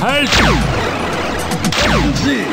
开始。攻击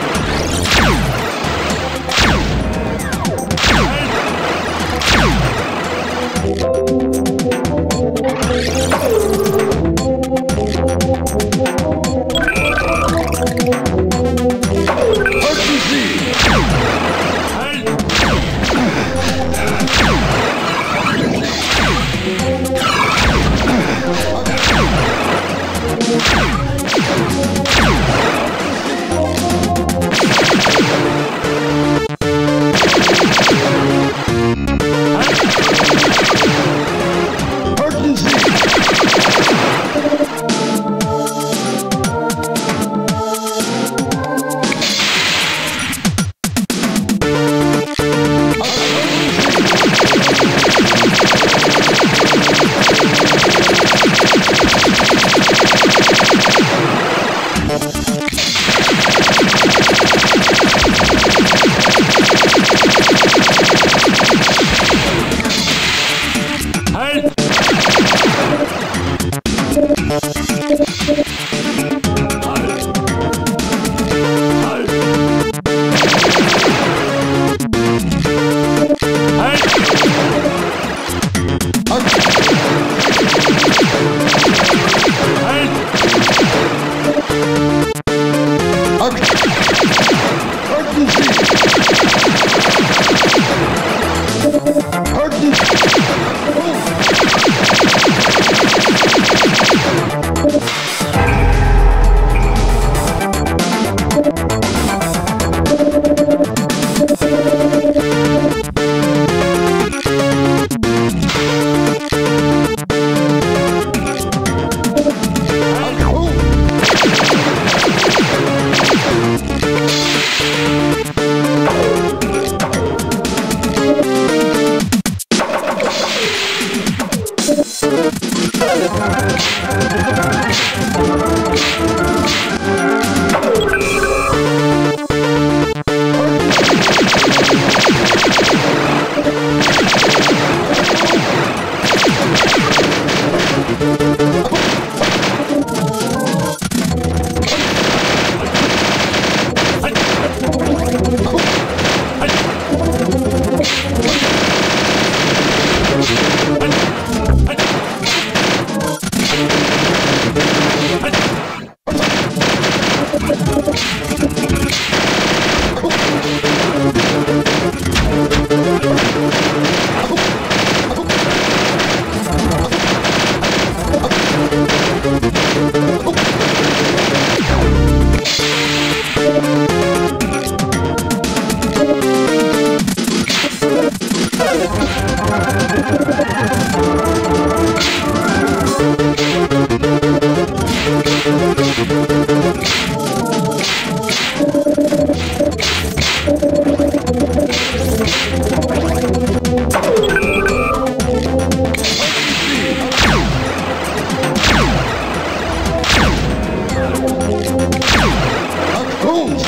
Ugh.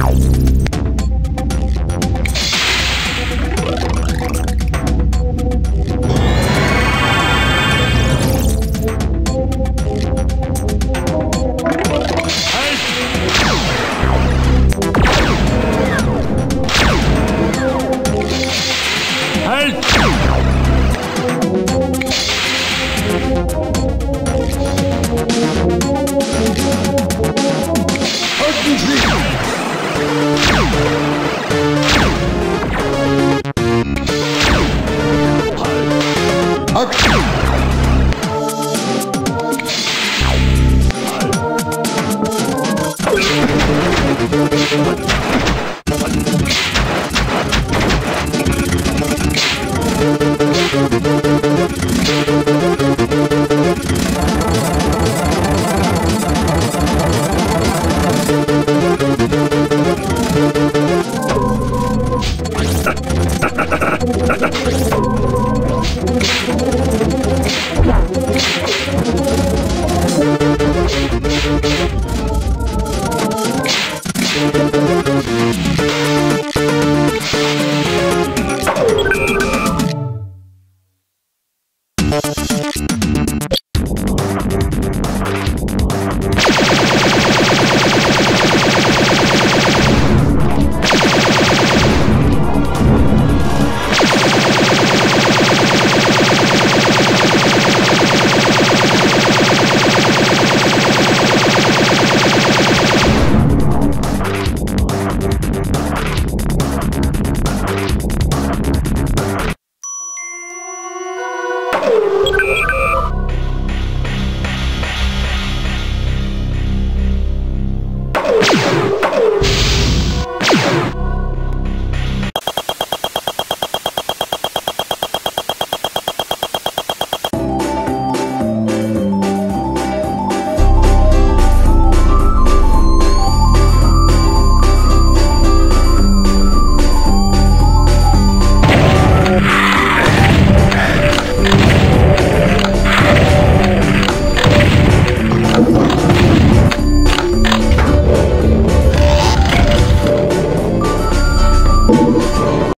Meow. 拍手